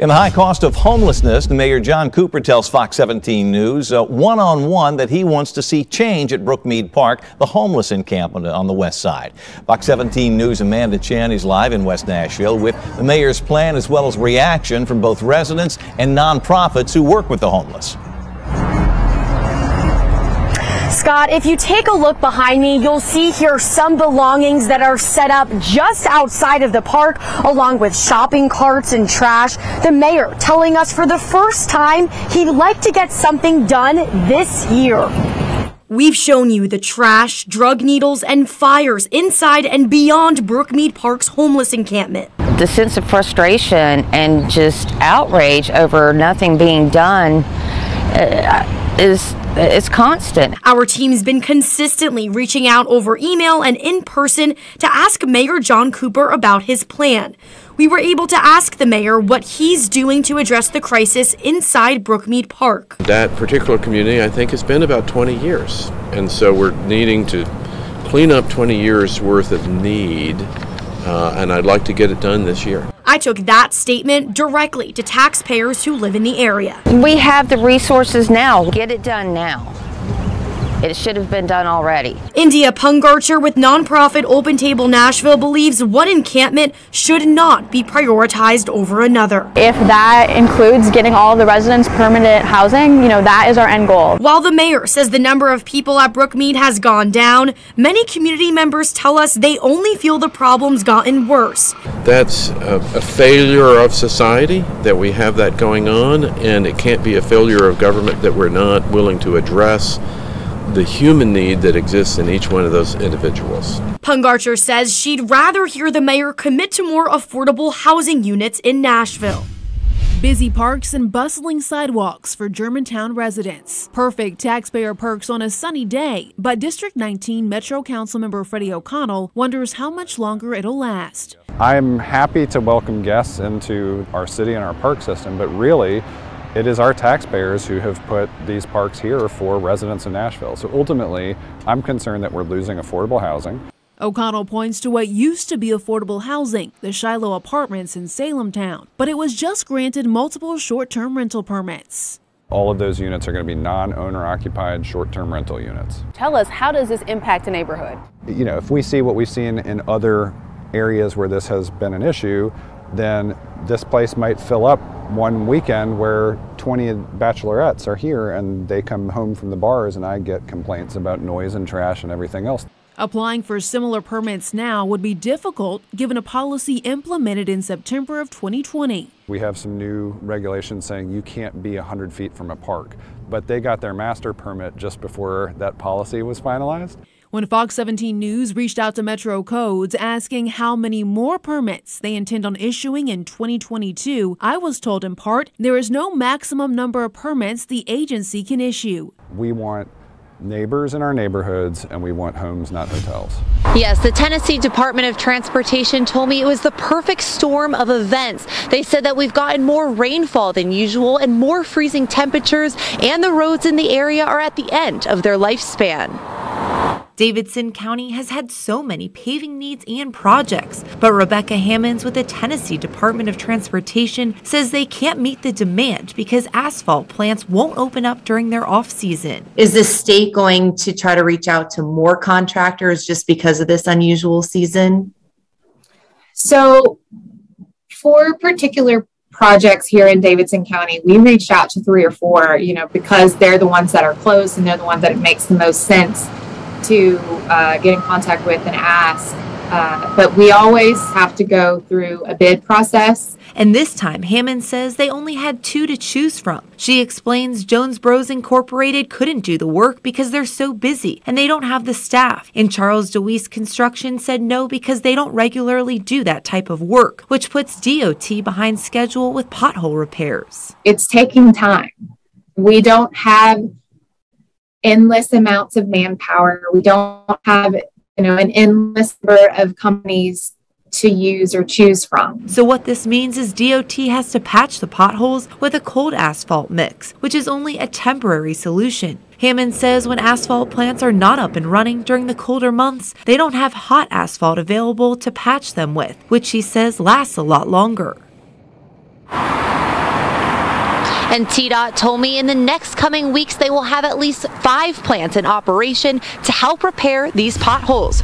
In the high cost of homelessness, the Mayor John Cooper tells Fox 17 News one on one that he wants to see change at Brookmeade Park, the homeless encampment on the west side. Fox 17 News' Amanda Chan is live in West Nashville with the mayor's plan as well as reaction from both residents and nonprofits who work with the homeless. Scott, if you take a look behind me, you'll see here some belongings that are set up just outside of the park, along with shopping carts and trash. The mayor telling us for the first time he'd like to get something done this year. We've shown you the trash, drug needles, and fires inside and beyond Brookmeade Park's homeless encampment. The sense of frustration and just outrage over nothing being done uh, is it's constant. Our team's been consistently reaching out over email and in person to ask Mayor John Cooper about his plan. We were able to ask the mayor what he's doing to address the crisis inside Brookmeade Park. That particular community, I think, has been about 20 years. And so we're needing to clean up 20 years worth of need uh, and I'd like to get it done this year. I took that statement directly to taxpayers who live in the area. We have the resources now. Get it done now. It should have been done already. India Pungarcher with nonprofit Open Table Nashville believes one encampment should not be prioritized over another. If that includes getting all the residents permanent housing, you know, that is our end goal. While the mayor says the number of people at Brookmeade has gone down, many community members tell us they only feel the problem's gotten worse. That's a, a failure of society that we have that going on, and it can't be a failure of government that we're not willing to address the human need that exists in each one of those individuals. Pungarcher says she'd rather hear the mayor commit to more affordable housing units in Nashville. Busy parks and bustling sidewalks for Germantown residents. Perfect taxpayer perks on a sunny day, but District 19 Metro Council member Freddie O'Connell wonders how much longer it'll last. I'm happy to welcome guests into our city and our park system, but really, it is our taxpayers who have put these parks here for residents in Nashville. So ultimately, I'm concerned that we're losing affordable housing. O'Connell points to what used to be affordable housing, the Shiloh Apartments in Salemtown, but it was just granted multiple short-term rental permits. All of those units are going to be non-owner occupied short-term rental units. Tell us, how does this impact a neighborhood? You know, if we see what we've seen in other areas where this has been an issue, then this place might fill up one weekend where 20 bachelorettes are here and they come home from the bars and I get complaints about noise and trash and everything else. Applying for similar permits now would be difficult given a policy implemented in September of 2020. We have some new regulations saying you can't be 100 feet from a park, but they got their master permit just before that policy was finalized. When Fox 17 News reached out to Metro Codes asking how many more permits they intend on issuing in 2022, I was told in part there is no maximum number of permits the agency can issue. We want neighbors in our neighborhoods and we want homes, not hotels. Yes, the Tennessee Department of Transportation told me it was the perfect storm of events. They said that we've gotten more rainfall than usual and more freezing temperatures, and the roads in the area are at the end of their lifespan. Davidson County has had so many paving needs and projects, but Rebecca Hammonds with the Tennessee Department of Transportation says they can't meet the demand because asphalt plants won't open up during their off season. Is the state going to try to reach out to more contractors just because of this unusual season? So, for particular projects here in Davidson County, we reached out to three or four, you know, because they're the ones that are close and they're the ones that it makes the most sense to uh, get in contact with and ask. Uh, but we always have to go through a bid process. And this time, Hammond says they only had two to choose from. She explains Jones Bros Incorporated couldn't do the work because they're so busy and they don't have the staff. And Charles DeWeese Construction said no because they don't regularly do that type of work, which puts DOT behind schedule with pothole repairs. It's taking time. We don't have endless amounts of manpower. We don't have, you know, an endless number of companies to use or choose from. So what this means is DOT has to patch the potholes with a cold asphalt mix, which is only a temporary solution. Hammond says when asphalt plants are not up and running during the colder months, they don't have hot asphalt available to patch them with, which he says lasts a lot longer. And TDOT told me in the next coming weeks they will have at least five plants in operation to help repair these potholes.